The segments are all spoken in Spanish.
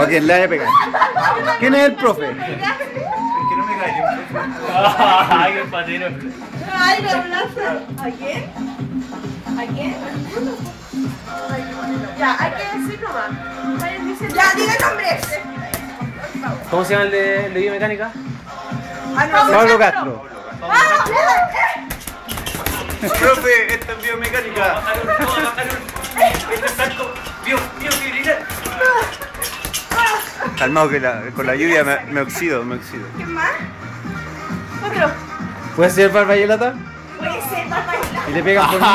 ¿A quién le vaya a pegar? ¿Quién es el profe? Es que no me cae. Ay, qué patero. Ay, abraza. ¿A quién? ¿A quién? Ya, hay que decir nomás. Ya, diga nombres. ¿Cómo se llama el de, el de biomecánica? Ah, Pablo Castro. ¡Ah! Profe, esta es biomecánica. Calmado que la- con la lluvia me, me oxido, me oxido. ¿Quién más? Otro. ¿Puede ser Barba y Lata? Puede ser, papá. Y le pegan por mí.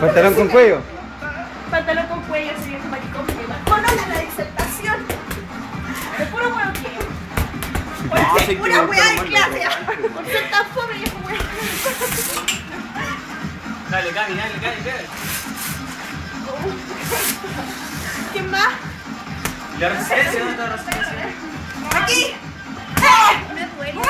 Pantalón con cuello. Pantalón con cuello, viejo maricón que me bajó en la disertación. De puro huevo que. Pura hueá de clase. Por ser tan pobre, viejo huevo. Dale, Cami, dale, dale, dale. ¿Quién más? La resistencia, ¿dónde está la resistencia? Aquí. ¡Eh! Me duele.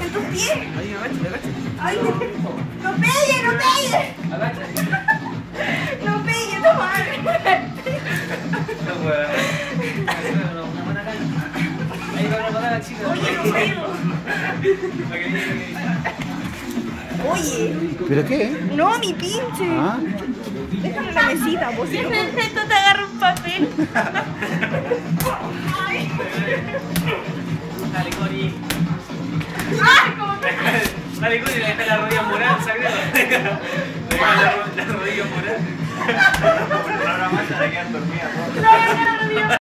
¿En tus pies? Ahí, agacha, agacha. ¡Ay, no! ¡No pegue, no pegue! Agacha. ¡No pegue, no madre! No, Oye, ¿Pero qué? no, mi pinche. ¿Ah? Déjame la mesita, vos. Si no esto te agarra un papel. Dale, Cori. ¡Ah! ¿Cómo te Dale, Cori, le deja la rodilla morada, ¿sabes? Le ro- la rodilla morada.